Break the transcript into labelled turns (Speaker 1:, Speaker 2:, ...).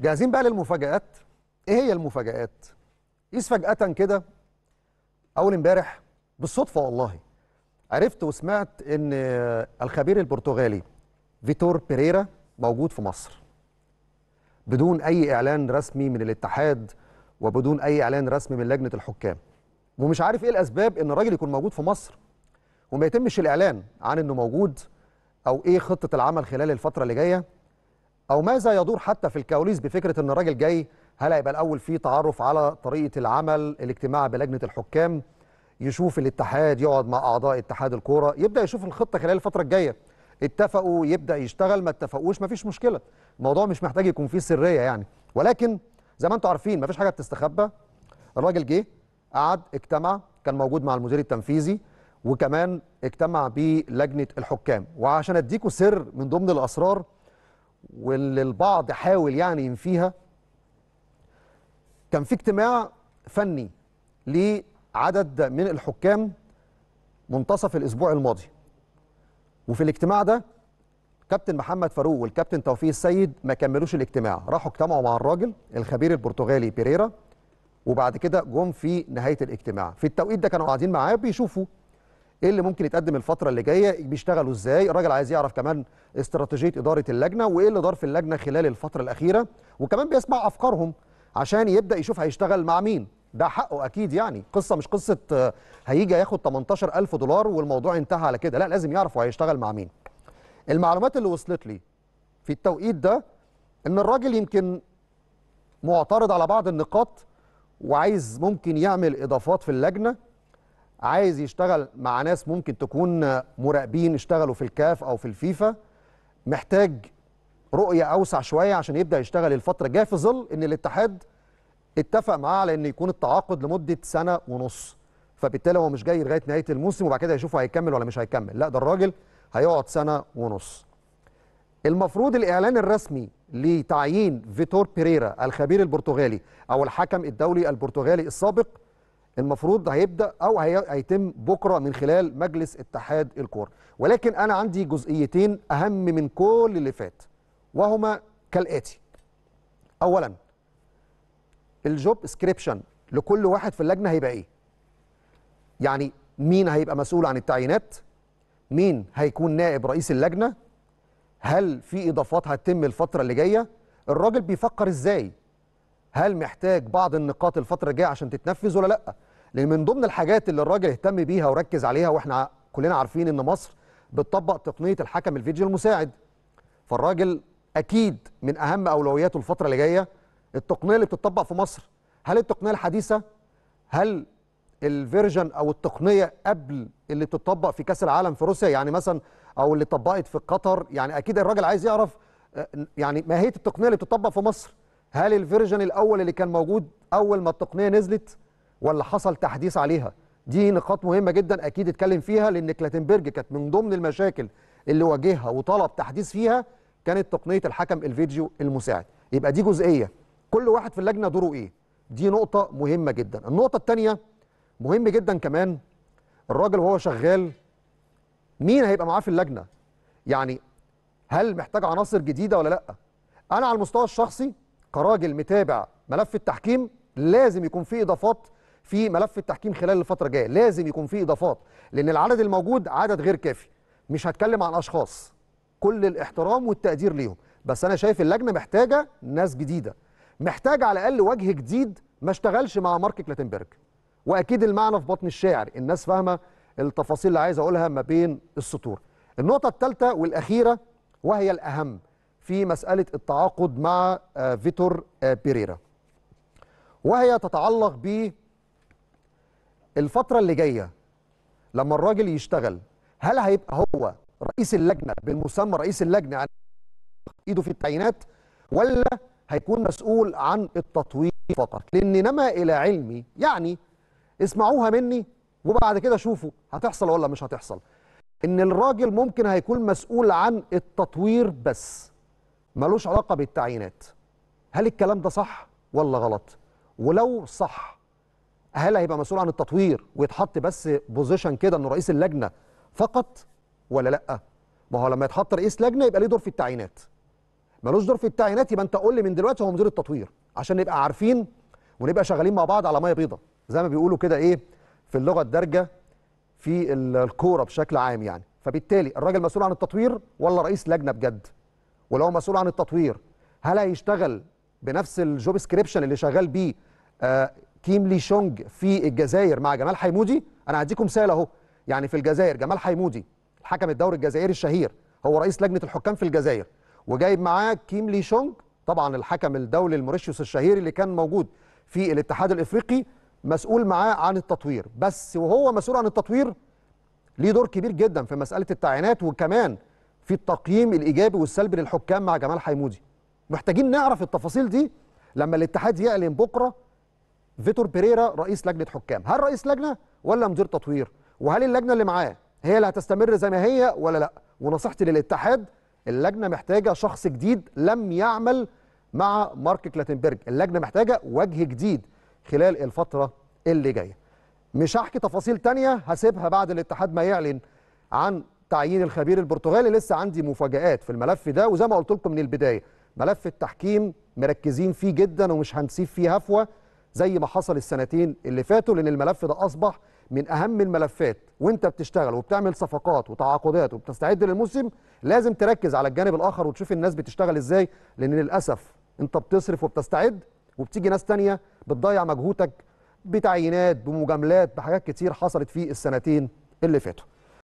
Speaker 1: جاهزين بقى للمفاجآت؟ إيه هي المفاجآت؟ قيس فجأة كده أول امبارح بالصدفة والله عرفت وسمعت إن الخبير البرتغالي فيتور بيريرا موجود في مصر. بدون أي إعلان رسمي من الاتحاد وبدون أي إعلان رسمي من لجنة الحكام. ومش عارف إيه الأسباب إن الراجل يكون موجود في مصر وما يتمش الإعلان عن إنه موجود أو إيه خطة العمل خلال الفترة اللي جاية. أو ماذا يدور حتى في الكواليس بفكرة إن الراجل جاي؟ هل هيبقى الأول في تعرف على طريقة العمل الاجتماع بلجنة الحكام يشوف الاتحاد يقعد مع أعضاء اتحاد الكورة يبدأ يشوف الخطة خلال الفترة الجاية. اتفقوا يبدأ يشتغل ما اتفقوش مفيش مشكلة. الموضوع مش محتاج يكون فيه سرية يعني. ولكن زي ما أنتم عارفين مفيش حاجة بتستخبى. الراجل جه قعد اجتمع كان موجود مع المدير التنفيذي وكمان اجتمع بلجنة الحكام. وعشان اديكم سر من ضمن الأسرار واللي البعض حاول يعني ينفيها كان في اجتماع فني لعدد من الحكام منتصف الأسبوع الماضي. وفي الاجتماع ده كابتن محمد فاروق والكابتن توفيق السيد ما كملوش الاجتماع راحوا اجتمعوا مع الراجل الخبير البرتغالي بيريرا وبعد كده جم في نهاية الاجتماع. في التوقيت ده كانوا قاعدين معاه بيشوفوا إيه اللي ممكن يتقدم الفترة اللي جاية؟ بيشتغلوا إزاي؟ الراجل عايز يعرف كمان استراتيجية إدارة اللجنة وايه اللي دار في اللجنة خلال الفترة الأخيرة؟ وكمان بيسمع أفكارهم عشان يبدأ يشوف هيشتغل مع مين. ده حقه أكيد يعني. قصة مش قصة آه، هيجي ياخد 18000 دولار والموضوع انتهى على كده. لا لازم يعرف هيشتغل مع مين. المعلومات اللي وصلت لي في التوقيت ده إن الراجل يمكن معترض على بعض النقاط وعايز ممكن يعمل إضافات في اللجنة عايز يشتغل مع ناس ممكن تكون مراقبين اشتغلوا في الكاف أو في الفيفا محتاج رؤية أوسع شوية عشان يبدأ يشتغل الفترة الجاية. في ظل إن الاتحاد اتفق معاه على إن يكون التعاقد لمدة سنة ونص فبالتالي هو مش جاي لغاية نهاية الموسم وبعد كده يشوفه هيكمل ولا مش هيكمل. لا ده الراجل هيقعد سنة ونص. المفروض الإعلان الرسمي لتعيين فيتور بيريرا الخبير البرتغالي أو الحكم الدولي البرتغالي السابق المفروض هيبدأ أو هي- هيتم بكرة من خلال مجلس اتحاد الكورة. ولكن أنا عندي جزئيتين أهم من كل اللي فات وهما كالآتي. اولا ال job description لكل واحد في اللجنة هيبقى إيه؟ يعني مين هيبقى مسؤول عن التعيينات؟ مين هيكون نائب رئيس اللجنة؟ هل في إضافات هتتم الفترة اللي جاية؟ الراجل بيفكر إزاي؟ هل محتاج بعض النقاط الفترة الجاية عشان تتنفذ ولا لأ؟ لأن من ضمن الحاجات اللي الراجل اهتم بيها وركز عليها وإحنا كلنا عارفين إن مصر بتطبق تقنية الحكم الفيديو المساعد. فالراجل أكيد من أهم أولوياته الفترة اللي جاية التقنية اللي بتطبق في مصر. هل التقنية الحديثة؟ هل ال version أو التقنية قبل اللي بتطبق في كأس العالم في روسيا يعني مثلا أو اللي اتطبقت في قطر؟ يعني أكيد الراجل عايز يعرف آه، يعني ماهيه التقنية اللي بتطبق في مصر. هل ال version الأول اللي كان موجود أول ما التقنية نزلت ولا حصل تحديث عليها؟ دي نقاط مهمة جدا أكيد اتكلم فيها لأن كلاتنبرج كانت من ضمن المشاكل اللي واجهها وطلب تحديث فيها كانت تقنية الحكم الفيديو المساعد. يبقى دي جزئية. كل واحد في اللجنة دوره إيه؟ دي نقطة مهمة جدا. النقطة الثانية مهم جدا كمان الراجل وهو شغال مين هيبقى معاه في اللجنة؟ يعني هل محتاج عناصر جديدة ولا لأ؟ أنا على المستوى الشخصي كراجل متابع ملف التحكيم لازم يكون في إضافات في ملف التحكيم خلال الفترة الجاية. لازم يكون في إضافات لأن العدد الموجود عدد غير كافي. مش هتكلم عن أشخاص كل الاحترام والتقدير ليهم. بس أنا شايف اللجنة محتاجة ناس جديدة محتاجة على الأقل وجه جديد ما اشتغلش مع مارك كلاتنبرج. وأكيد المعنى في بطن الشاعر الناس فاهمة التفاصيل اللي عايز أقولها ما بين السطور. النقطة الثالثه والأخيرة وهي الأهم. في مسألة التعاقد مع آه، فيتور آه، بيريرا. وهي تتعلق ب الفترة اللي جاية لما الراجل يشتغل هل هيبقى هو رئيس اللجنة بالمسمى رئيس اللجنة يعني إيده في التعيينات ولا هيكون مسؤول عن التطوير فقط؟ لأن نما إلى علمي يعني اسمعوها مني وبعد كده شوفوا هتحصل ولا مش هتحصل. إن الراجل ممكن هيكون مسؤول عن التطوير بس. ملوش علاقة بالتعيينات. هل الكلام ده صح ولا غلط؟ ولو صح هل هيبقى مسؤول عن التطوير ويتحط بس بوزيشن كده إنه رئيس اللجنة فقط ولا لأ؟ ما هو لما يتحط رئيس لجنة يبقى ليه دور في التعيينات. ملوش دور في التعيينات يبقى أنت قول لي من دلوقتي هو مدير التطوير عشان نبقى عارفين ونبقى شغالين مع بعض على مية بيضاء زي ما بيقولوا كده إيه في اللغة الدارجة في ال- الكورة بشكل عام يعني. فبالتالي الراجل مسؤول عن التطوير ولا رئيس لجنة بجد؟ ولو مسؤول عن التطوير هل هيشتغل بنفس ال job description اللي شغال بيه آه كيم لي شونج في الجزائر مع جمال حيمودي؟ أنا هديكم مثال أهو. يعني في الجزائر جمال حيمودي الحكم الدولي الجزائري الشهير هو رئيس لجنة الحكام في الجزائر وجايب معاه كيم لي شونج طبعا الحكم الدولي الموريشيوس الشهير اللي كان موجود في الاتحاد الإفريقي مسؤول معاه عن التطوير. بس وهو مسؤول عن التطوير ليه دور كبير جدا في مسألة التعيينات وكمان في التقييم الإيجابي والسلبي للحكام مع جمال حيمودي. محتاجين نعرف التفاصيل دي لما الاتحاد يعلن بكرة فيتور بيريرا رئيس لجنة حكام. هل رئيس لجنة ولا مدير تطوير؟ وهل اللجنة اللي معاه هي اللي هتستمر زي ما هي ولا لأ؟ ونصيحتي للاتحاد اللجنة محتاجة شخص جديد لم يعمل مع مارك كلاتنبرج. اللجنة محتاجة وجه جديد خلال الفترة اللي جاية. مش هحكي تفاصيل تانية هسيبها بعد الاتحاد ما يعلن عن تعيين الخبير البرتغالي. لسه عندي مفاجآت في الملف ده وزي ما قلت لكم من البداية ملف التحكيم مركزين فيه جدا ومش هنسيب فيه هفوة زي ما حصل السنتين اللي فاتوا لأن الملف ده أصبح من أهم الملفات. وأنت بتشتغل وبتعمل صفقات وتعاقدات وبتستعد للموسم لازم تركز على الجانب الآخر وتشوف الناس بتشتغل إزاي لأن للأسف أنت بتصرف وبتستعد وبتيجي ناس تانية بتضيع مجهودك بتعيينات بمجاملات بحاجات كتير حصلت في السنتين اللي فاتوا.